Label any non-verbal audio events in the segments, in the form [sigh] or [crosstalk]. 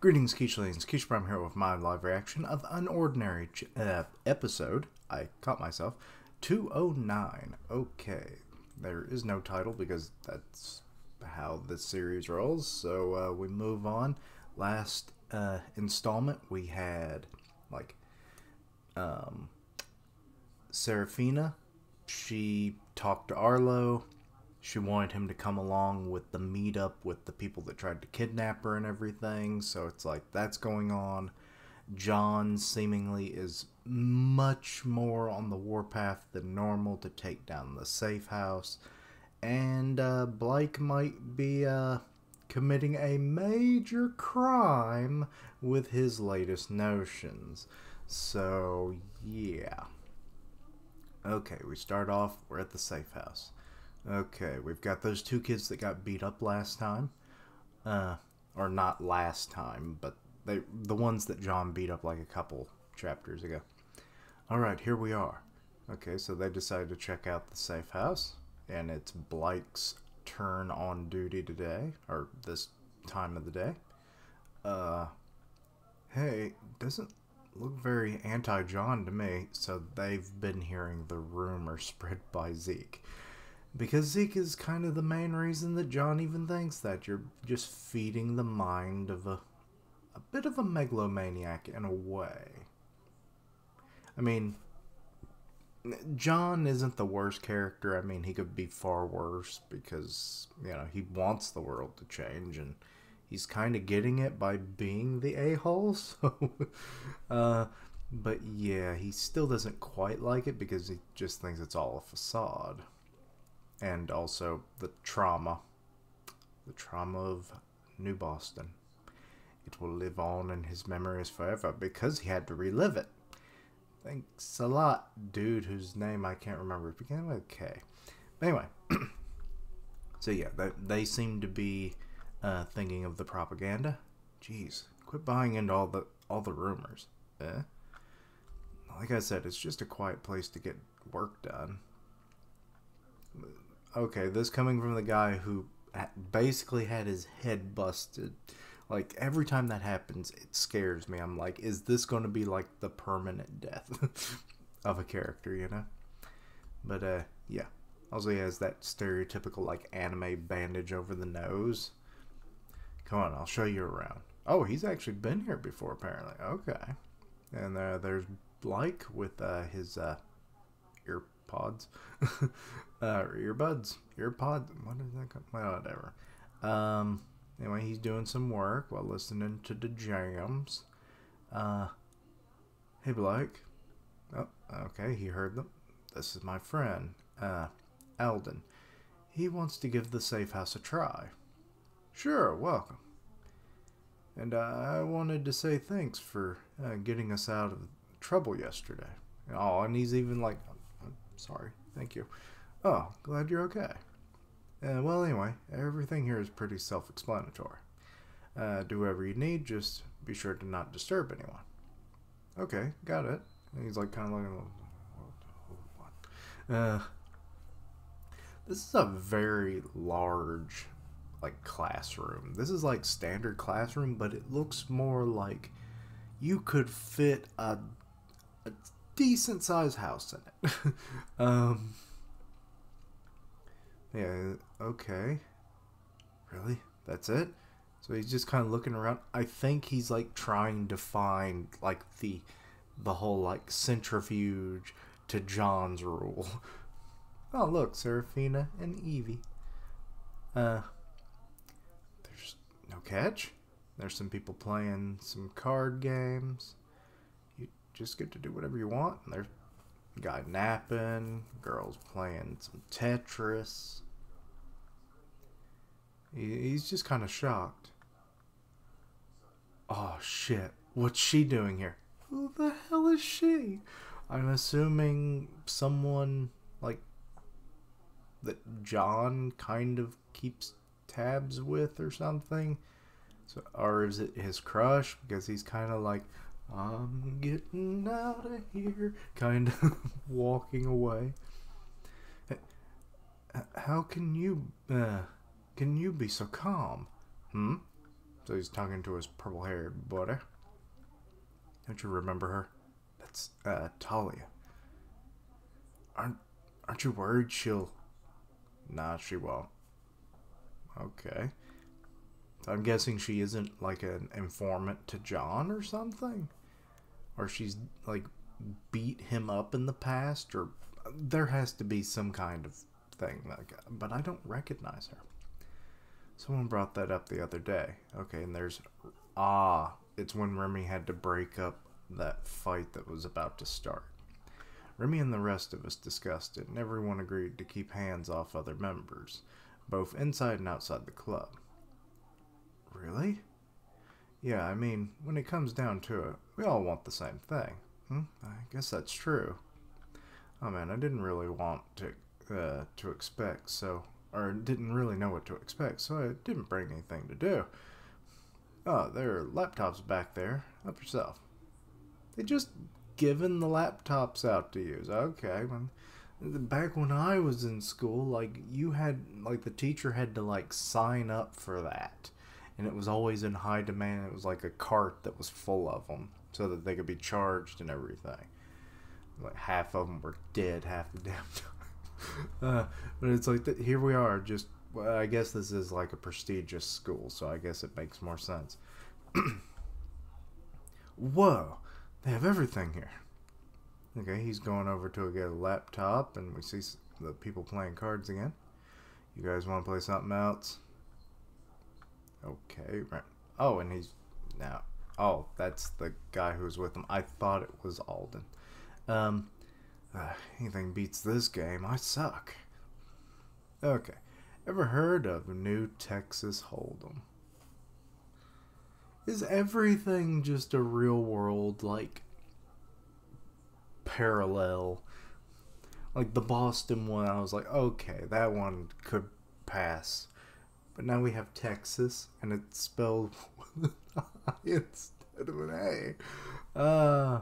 Greetings, Keishlings. Kishin Prime here with my live reaction of Unordinary uh, episode. I caught myself. 209. Okay. There is no title because that's how this series rolls. So uh, we move on. Last uh, installment, we had like um, Seraphina. She talked to Arlo. She wanted him to come along with the meetup with the people that tried to kidnap her and everything. So it's like that's going on. John seemingly is much more on the warpath than normal to take down the safe house. And uh, Blyke might be uh, committing a major crime with his latest notions. So, yeah. Okay, we start off, we're at the safe house. Okay, we've got those two kids that got beat up last time. Uh, or not last time, but they the ones that John beat up like a couple chapters ago. All right, here we are. Okay, so they decided to check out the safe house, and it's Blyke's turn on duty today, or this time of the day. Uh, hey, doesn't look very anti-John to me, so they've been hearing the rumor [laughs] spread by Zeke. Because Zeke is kind of the main reason that John even thinks that. You're just feeding the mind of a, a bit of a megalomaniac in a way. I mean, John isn't the worst character. I mean, he could be far worse because, you know, he wants the world to change and he's kind of getting it by being the a hole. [laughs] So, uh, but yeah, he still doesn't quite like it because he just thinks it's all a facade and also the trauma, the trauma of New Boston. It will live on in his memories forever because he had to relive it. Thanks a lot, dude, whose name I can't remember. It began with K. Anyway, [clears throat] so yeah, they, they seem to be uh, thinking of the propaganda. Jeez, quit buying into all the all the rumors. Eh? Like I said, it's just a quiet place to get work done okay, this coming from the guy who basically had his head busted. Like every time that happens, it scares me. I'm like, is this going to be like the permanent death [laughs] of a character, you know? But uh, yeah. Also, he has that stereotypical like anime bandage over the nose. Come on, I'll show you around. Oh, he's actually been here before, apparently. Okay. And uh, there's Blyke with uh, his uh, ear pods, [laughs] uh, earbuds, earpod. What is that? Called? Whatever. Um. Anyway, he's doing some work while listening to the jams. Uh. Hey, Blyke. Oh, okay. He heard them. This is my friend, uh, Alden. He wants to give the safe house a try. Sure, welcome. And uh, I wanted to say thanks for uh, getting us out of trouble yesterday. Oh, and he's even like, Sorry. Thank you. Oh, glad you're okay. Uh, well, anyway, everything here is pretty self explanatory. Uh, do whatever you need, just be sure to not disturb anyone. Okay, got it. And he's like kind of what? Uh, this is a very large, like, classroom. This is like standard classroom, but it looks more like you could fit a, a decent sized house in it. [laughs] um, yeah, okay. Really? That's it? So he's just kind of looking around. I think he's like trying to find like the the whole like centrifuge to John's rule. [laughs] Oh, look, Seraphina and Evie. Uh there's no catch. There's some people playing some card games just get to do whatever you want. And there's guy napping, girls playing some Tetris. he's just kind of shocked. Oh shit, what's she doing here? Who the hell is she? I'm assuming someone like that John kind of keeps tabs with or something. So, or is it his crush? Because he's kind of like, I'm getting out of here, kind of [laughs] walking away. How can you, uh, can you be so calm? Hmm? So he's talking to his purple haired buddy. Don't you remember her? That's uh, Talia. Aren't aren't you worried she'll Nah, she won't. Okay. I'm guessing she isn't like an informant to John or something? Or she's like beat him up in the past or there has to be some kind of thing like but I don't recognize her. Someone brought that up the other day. Okay, and there's ah, it's when Remy had to break up that fight that was about to start. Remy and the rest of us discussed it, and everyone agreed to keep hands off other members, both inside and outside the club. Really? Yeah, I mean, when it comes down to it, we all want the same thing. Hmm? I guess that's true. Oh man, I didn't really want to uh, to expect, so or didn't really know what to expect, so I didn't bring anything to do. Oh, there are laptops back there. Help yourself. They just given the laptops out to use. Okay, when back when I was in school, like you had like the teacher had to like sign up for that, and it was always in high demand. It was like a cart that was full of them, so that they could be charged and everything. Like half of them were dead half the damn time. [laughs] uh, but it's like th- here we are. Just well, I guess this is like a prestigious school, so I guess it makes more sense. [clears throat] Whoa they have everything here. Okay, he's going over to get a laptop, and we see the people playing cards again. You guys want to play something else? Okay, right. Oh, and he's now. Oh, that's the guy who's with him. I thought it was Alden. Um, uh, anything beats this game. I suck. Okay, ever heard of New Texas Hold'em? is everything just a real world like parallel like the boston one i was like okay that one could pass but now we have texas and it's spelled with an i instead of an a uh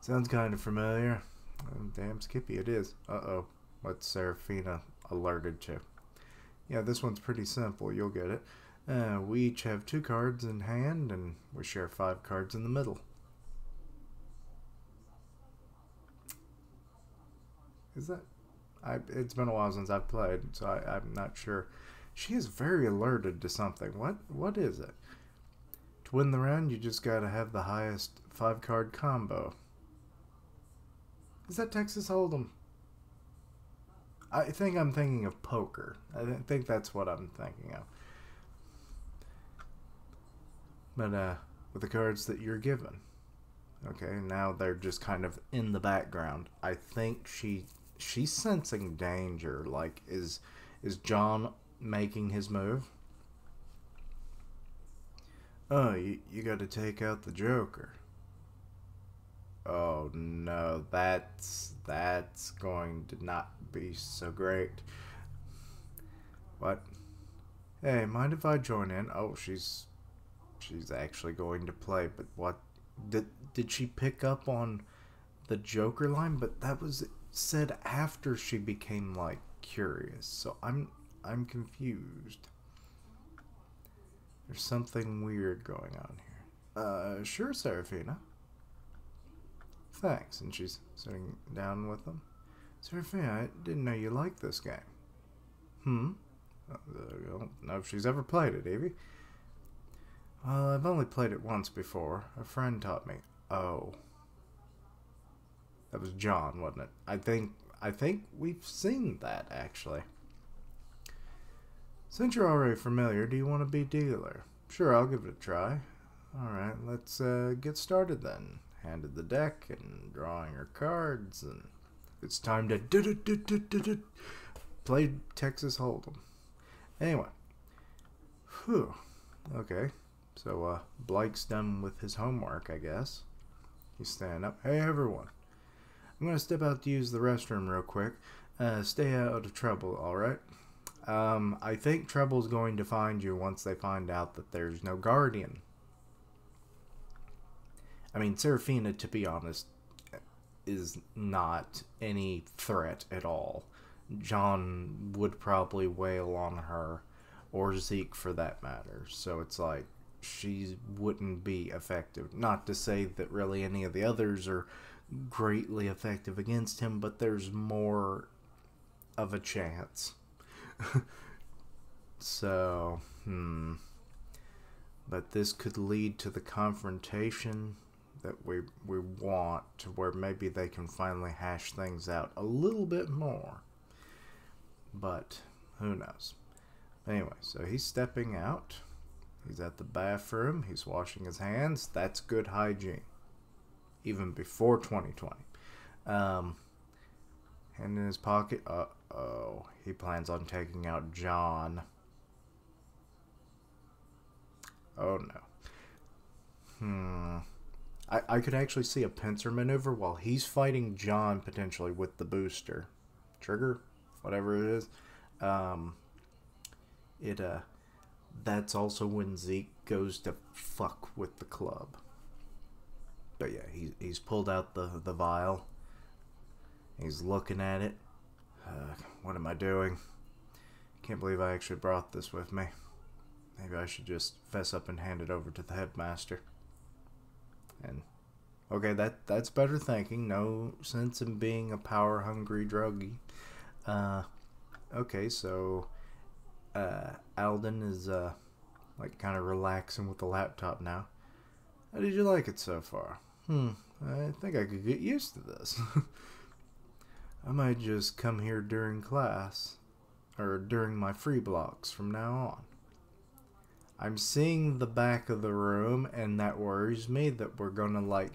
sounds kind of familiar oh, damn skippy it is uh-oh what's seraphina alerted to yeah this one's pretty simple you'll get it uh, we each have two cards in hand, and we share five cards in the middle. Is that? I, it's been a while since I've played, so I, I'm not sure. She is very alerted to something. What? What is it? To win the round, you just gotta have the highest five card combo. Is that Texas Hold'em? I think I'm thinking of poker. I think that's what I'm thinking of but uh, with the cards that you're given. Okay, now they're just kind of in the background. I think she she's sensing danger. Like, is is John making his move? Oh, you, you got to take out the Joker. Oh no, that's that's going to not be so great. What? Hey, mind if I join in? Oh, she's she's actually going to play. But what did did she pick up on the Joker line? But that was said after she became like curious. So I'm I'm confused. There's something weird going on here. Uh, sure, Seraphina. Thanks. And she's sitting down with them. Seraphina, I didn't know you liked this game. Hmm? I don't know if she's ever played it, Evie. Well, I've only played it once before. A friend taught me. Oh. That was John, wasn't it? I think I think we've seen that actually. Since you're already familiar, do you want to be dealer? Sure, I'll give it a try. Alright, let's uh, get started then. Handed the deck and drawing her cards, and it's time to play Texas Hold'em. Anyway, whew. Okay, so, uh, Blyke's done with his homework, I guess. He's standing up. Hey, everyone. I'm going to step out to use the restroom real quick. Uh, stay out of trouble, alright? Um, I think trouble's going to find you once they find out that there's no guardian. I mean, Seraphina, to be honest, is not any threat at all. John would probably wail on her, or Zeke for that matter. So it's like, she wouldn't be effective. Not to say that really any of the others are greatly effective against him, but there's more of a chance. [laughs] so, hmm. But this could lead to the confrontation that we we want to where maybe they can finally hash things out a little bit more. But who knows? Anyway, so he's stepping out. He's at the bathroom. He's washing his hands. That's good hygiene, even before 2020. Um, and in his pocket, uh oh, he plans on taking out John. Oh no. Hmm. I, I could actually see a pincer maneuver while he's fighting John potentially with the booster. Trigger, whatever it is. Um, it uh that's also when Zeke goes to fuck with the club. But yeah, he, he's pulled out the, the vial. He's looking at it. Uh, what am I doing? Can't believe I actually brought this with me. Maybe I should just fess up and hand it over to the headmaster. And okay, that that's better thinking. No sense in being a power hungry druggie. Uh, okay, so uh, Alden is uh, like kind of relaxing with the laptop now. How did you like it so far? Hmm, I think I could get used to this. [laughs] I might just come here during class, or during my free blocks from now on. I'm seeing the back of the room, and that worries me that we're gonna like,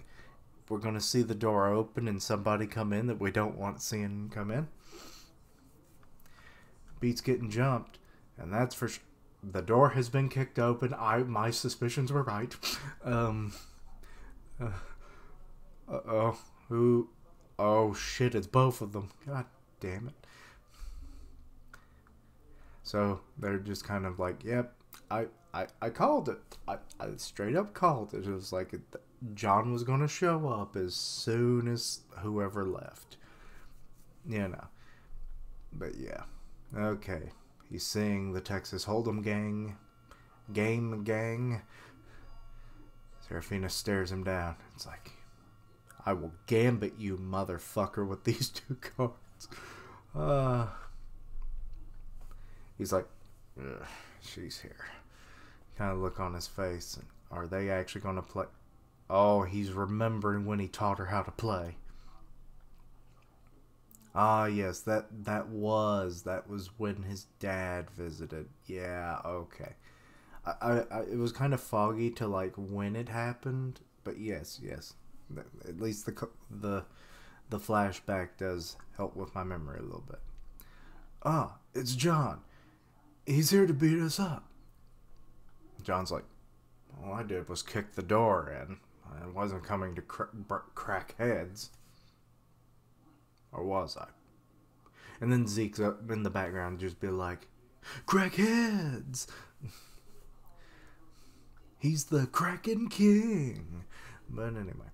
we're gonna see the door open and somebody come in that we don't want seeing come in. Beats getting jumped. And that's for the door has been kicked open. I my suspicions were right. [laughs] Um. Uh oh. Who? Oh shit! It's both of them. God damn it. So they're just kind of like, "Yep, I I I called it. I, I straight up called it. It was like John was gonna show up as soon as whoever left. You know. But yeah. Okay. He's seeing the Texas Hold'em gang, game gang. Seraphina stares him down. It's like, I will gambit you, motherfucker, with these [laughs] two cards. Uh, he's like, she's here. Kind of look on his face. Are they actually going to play? Oh, he's remembering when he taught her how to play. Ah, yes, that that was that was when his dad visited. Yeah, okay. I, I, I it was kind of foggy to like when it happened, but yes, yes. At least the the the flashback does help with my memory a little bit. Ah, it's John. He's here to beat us up. John's like, all I did was kick the door in. I wasn't coming to cr- crack heads. Or was I? And then Zeke's up in the background just be like, crack heads! [laughs] He's the Kraken King! But anyway.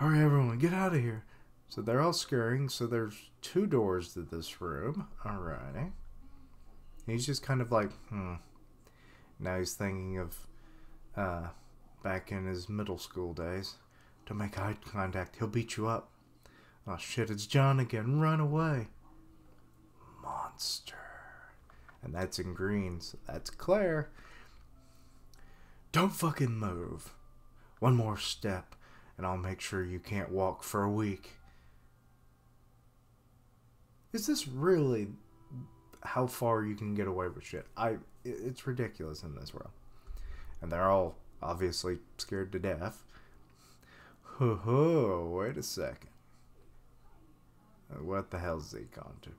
Hurry, everyone, get out of here. So they're all scurrying. So there's two doors to this room. Alrighty. He's just kind of like, hmm. Now he's thinking of uh, back in his middle school days. Don't make eye contact. He'll beat you up. Oh shit, it's John again. Run away. Monster. And that's in green, so that's Claire. Don't fucking move. One more step, and I'll make sure you can't walk for a week. Is this really how far you can get away with shit? I it's ridiculous in this world. And they're all obviously scared to death. Oh, wait a second. What the hell's he on to?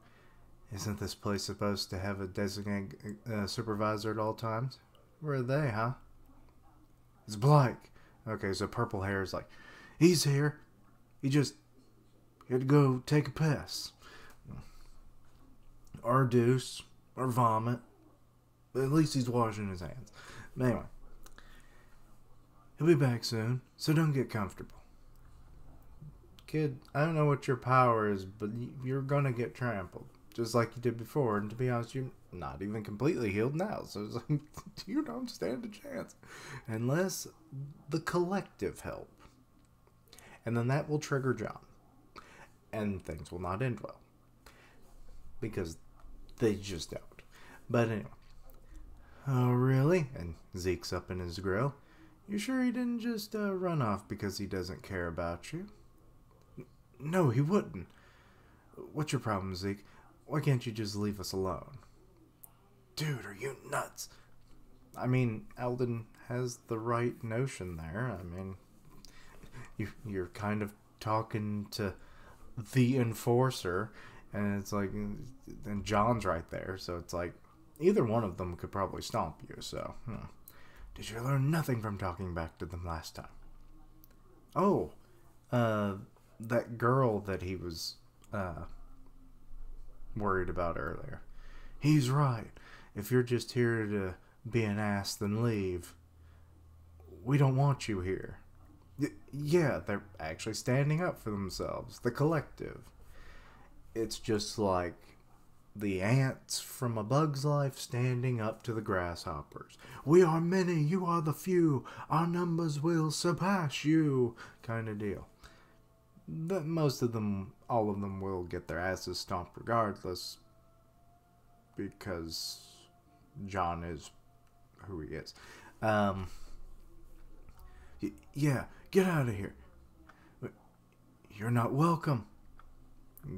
Isn't this place supposed to have a designated uh, supervisor at all times? Where are they, huh? It's Blyke. Okay, so purple hair is like, he's here. He just had to go take a piss. Or deuce. Or vomit. But at least he's washing his hands. Anyway. He'll be back soon, so don't get comfortable kid, I don't know what your power is, but you're gonna get trampled, just like you did before. And to be honest, you're not even completely healed now. So [laughs] like, you don't stand a chance unless the collective help. And then that will trigger John. And things will not end well. Because they just don't. But anyway. Oh, really? And Zeke's up in his grill. You sure he didn't just uh, run off because he doesn't care about you? No, he wouldn't. What's your problem, Zeke? Why can't you just leave us alone? Dude, are you nuts? I mean, Alden has the right notion there. I mean, you you're kind of talking to the enforcer, and it's like, and John's right there, so it's like either one of them could probably stomp you. So, hmm. did you learn nothing from talking back to them last time? Oh, uh, that girl that he was uh worried about earlier. He's right. If you're just here to be an ass, then leave. We don't want you here. Yeah, they're actually standing up for themselves, the collective. It's just like the ants from A Bug's Life standing up to the grasshoppers. We are many, you are the few, our numbers will surpass you, kind of deal. But most of them, all of them, will get their asses stomped regardless because John is who he is. Um, yeah, get out of here. You're not welcome.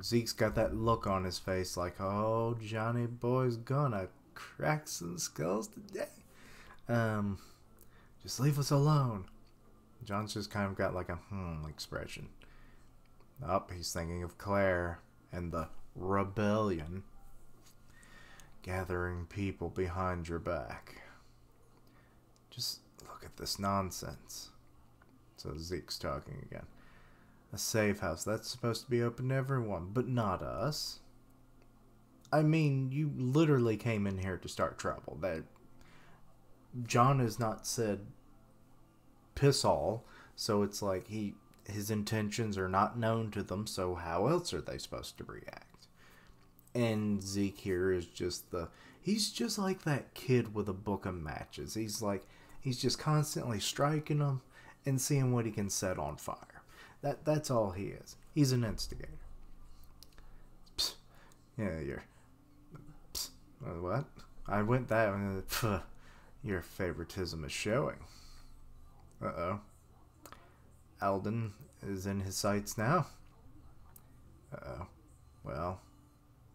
Zeke's got that look on his face like, oh, Johnny boy's gonna crack some skulls today. Um, just leave us alone. John's just kind of got like a hmm expression. Up, oh, he's thinking of Claire and the rebellion. Gathering people behind your back. Just look at this nonsense. So Zeke's talking again. A safe house, that's supposed to be open to everyone, but not us. I mean, you literally came in here to start trouble. That John has not said piss all, so it's like he his intentions are not known to them, so how else are they supposed to react? And Zeke here is just the he's just like that kid with a book of matches. He's like he's just constantly striking them and seeing what he can set on fire. That that's all he is. He's an instigator. Psst. Yeah, you're. Psst. What? I went that. Psst. Your favoritism is showing. Uh oh. Alden is in his sights now. Uh-oh. Well,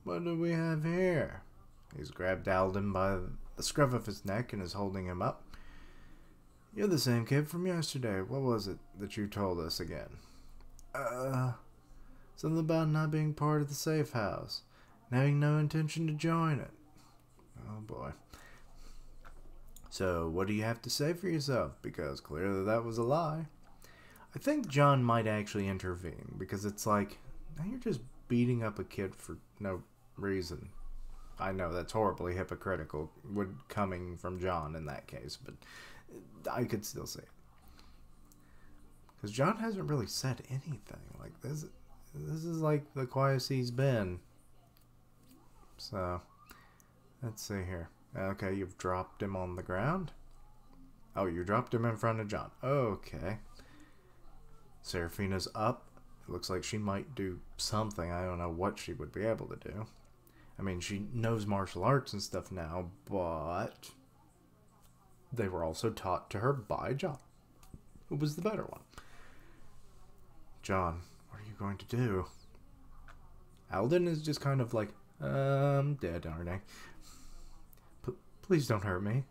what do we have here? He's grabbed Alden by the scruff of his neck and is holding him up. You're the same kid from yesterday. What was it that you told us again? Uh, something about not being part of the safe house, and having no intention to join it. Oh boy. So, what do you have to say for yourself? Because clearly that was a lie. I think John might actually intervene because it's like now you're just beating up a kid for no reason. I know that's horribly hypocritical, would coming from John in that case, but I could still say it because John hasn't really said anything like this. This is like the quietest he's been. So, let's see here. Okay, you've dropped him on the ground. Oh, you dropped him in front of John. Okay. Seraphina's up. It looks like she might do something. I don't know what she would be able to do. I mean, she knows martial arts and stuff now, but they were also taught to her by John, who was the better one. John, what are you going to do? Alden is just kind of like, um, dead, aren't I? P- please don't hurt me.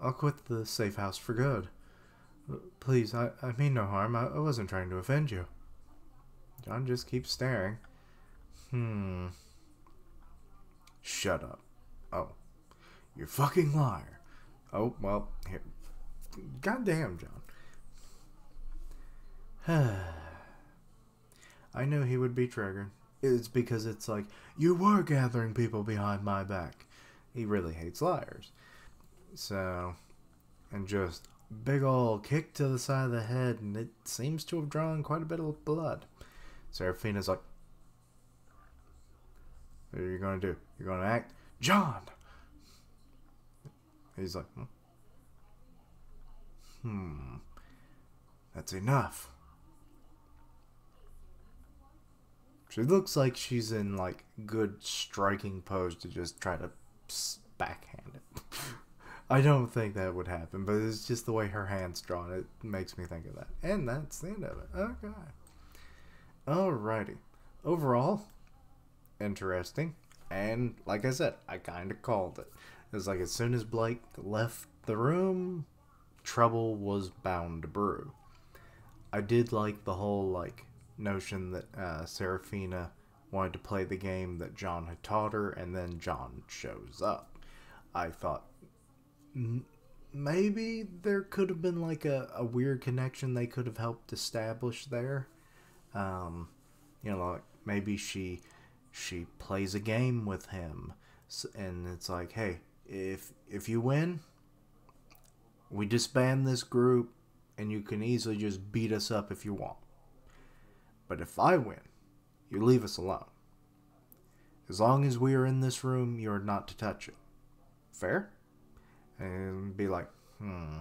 I'll quit the safe house for good. Please, I, I mean no harm. I, I wasn't trying to offend you. John just keeps staring. Hmm. Shut up. Oh. You're fucking liar. Oh, well, here. Goddamn, John. [sighs] I knew he would be triggered. It's because it's like, you were gathering people behind my back. He really hates liars. So, and just big ol' kick to the side of the head, and it seems to have drawn quite a bit of blood. Seraphina's like, What are you to do? You're to act? John! He's like, hmm. hmm. That's enough. She looks like she's in like good striking pose to just try to backhand it. [laughs] I don't think that would happen, but it's just the way her hand's drawn. It makes me think of that. And that's the end of it. Okay. Alrighty. Overall, interesting. And like I said, I kind of called it. It was like as soon as Blyke left the room, trouble was bound to brew. I did like the whole like notion that uh, Seraphina wanted to play the game that John had taught her, and then John shows up. I thought maybe there could have been like a, a weird connection they could have helped establish there. Um, you know, like maybe she she plays a game with him, and it's like, hey, if if you win, we disband this group, and you can easily just beat us up if you want. But if I win, you leave us alone. As long as we are in this room, you are not to touch it. Fair? And be like, hmm.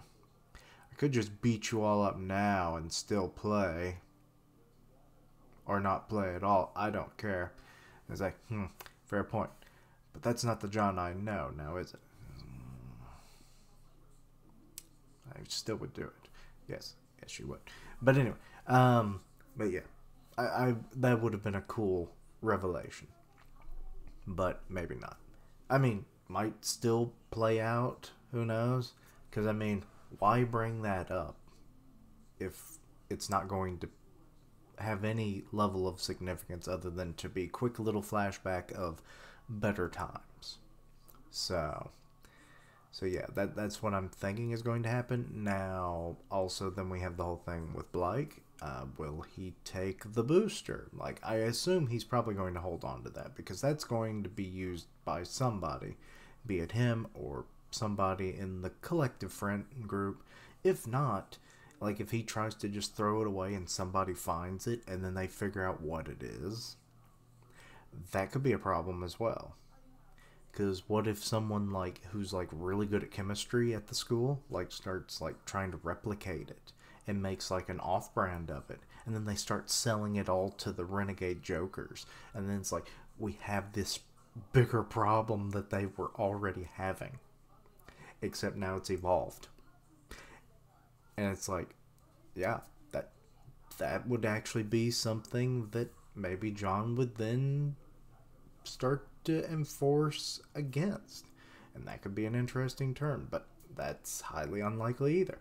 I could just beat you all up now and still play. Or not play at all. I don't care. it's like, hmm, fair point. But that's not the John I know now, is it? I still would do it. Yes, yes, you would. But anyway, um, but yeah, I, I that would have been a cool revelation, but maybe not. I mean, might still play out. Who knows? Because I mean, why bring that up if it's not going to have any level of significance other than to be quick little flashback of better times. So, so yeah, that that's what I'm thinking is going to happen. Now, also, then we have the whole thing with Blyke uh, will he take the booster? Like, I assume he's probably going to hold on to that because that's going to be used by somebody, be it him or somebody in the collective friend group. If not, like if he tries to just throw it away and somebody finds it and then they figure out what it is, that could be a problem as well. Because what if someone like who's like really good at chemistry at the school like starts like trying to replicate it and makes like an off brand of it. And then they start selling it all to the renegade jokers. And then it's like, we have this bigger problem that they were already having. Except now it's evolved. And it's like, yeah, that that would actually be something that maybe John would then start to enforce against. And that could be an interesting turn, but that's highly unlikely either.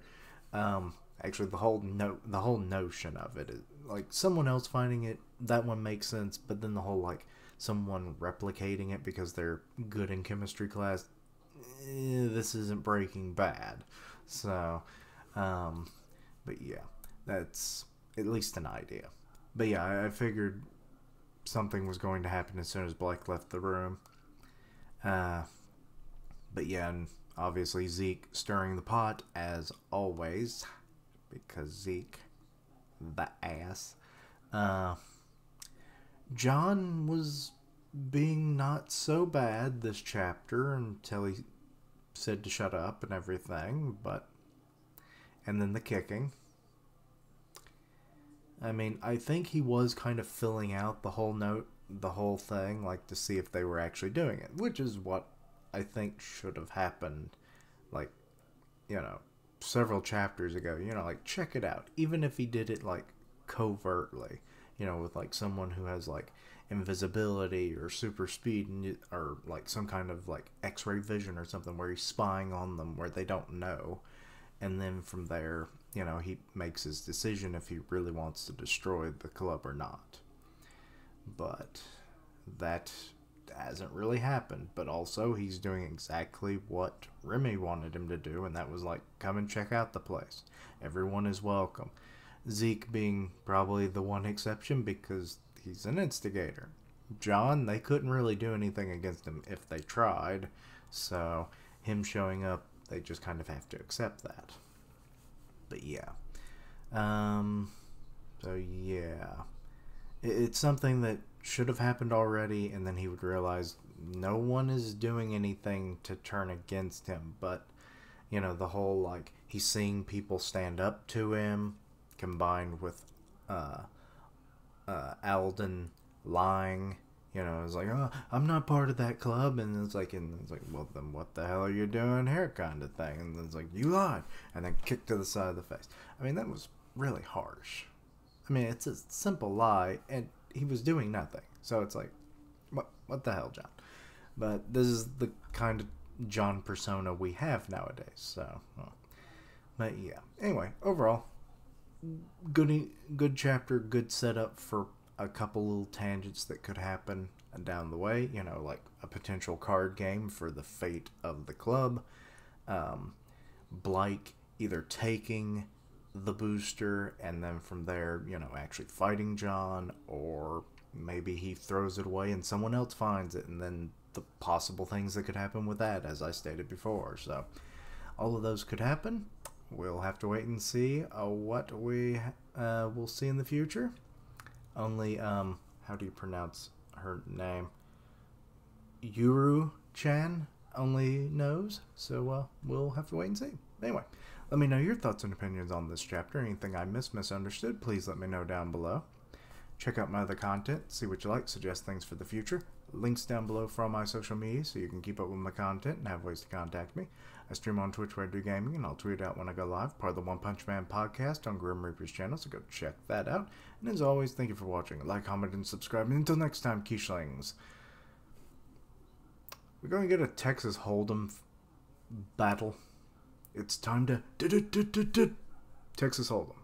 Um, actually the whole no the whole notion of it is like someone else finding it that one makes sense but then the whole like someone replicating it because they're good in chemistry class eh, this isn't breaking bad so um but yeah that's at least an idea but yeah I, figured something was going to happen as soon as Blyke left the room uh but yeah and obviously zeke stirring the pot as always because Zeke, the ass. Uh, John was being not so bad this chapter until he said to shut up and everything, but. And then the kicking. I mean, I think he was kind of filling out the whole note, the whole thing, like to see if they were actually doing it, which is what I think should have happened, like, you know, several chapters ago. You know, like check it out. Even if he did it like covertly, you know, with like someone who has like invisibility or super speed or like some kind of like x-ray vision or something where he's spying on them where they don't know and then from there you know he makes his decision if he really wants to destroy the club or not but that hasn't really happened. But also, he's doing exactly what Remy wanted him to do, and that was like, come and check out the place. Everyone is welcome. Zeke being probably the one exception because he's an instigator. John, they couldn't really do anything against him if they tried, so him showing up, they just kind of have to accept that. But yeah. Um, so yeah. It's something that should have happened already, and then he would realize no one is doing anything to turn against him. But you know, the whole like he's seeing people stand up to him, combined with uh, uh, Alden lying. You know, it's like, oh, I'm not part of that club, and it's like, and it's like, well, then what the hell are you doing here, kind of thing. And it's like, you lied, and then kicked to the side of the face. I mean, that was really harsh. I mean, it's a simple lie, and he was doing nothing. So it's like, what, what the hell, John? But this is the kind of John persona we have nowadays. So, well, but yeah. Anyway, overall, good good chapter, good setup for a couple little tangents that could happen down the way. You know, like a potential card game for the fate of the club. Um, Blyke either taking the booster and then from there, you know, actually fighting John, or maybe he throws it away and someone else finds it, and then the possible things that could happen with that, as I stated before. So, all of those could happen. We'll have to wait and see uh, what we uh, will see in the future. Only, um, how do you pronounce her name? Yuru Chan only knows. So, uh, we'll have to wait and see. Anyway, let me know your thoughts and opinions on this chapter. Anything I missed, misunderstood, please let me know down below. Check out my other content, see what you like, suggest things for the future. Links down below for all my social media so you can keep up with my content and have ways to contact me. I stream on Twitch where I do gaming, and I'll tweet out when I go live, part of the One Punch Man podcast on Grim Reaper's channel, so go check that out. And as always, thank you for watching. Like, comment, and subscribe. And until next time, Keishlings. We're going to get a Texas Hold'em battle. It's time to Texas Hold'em.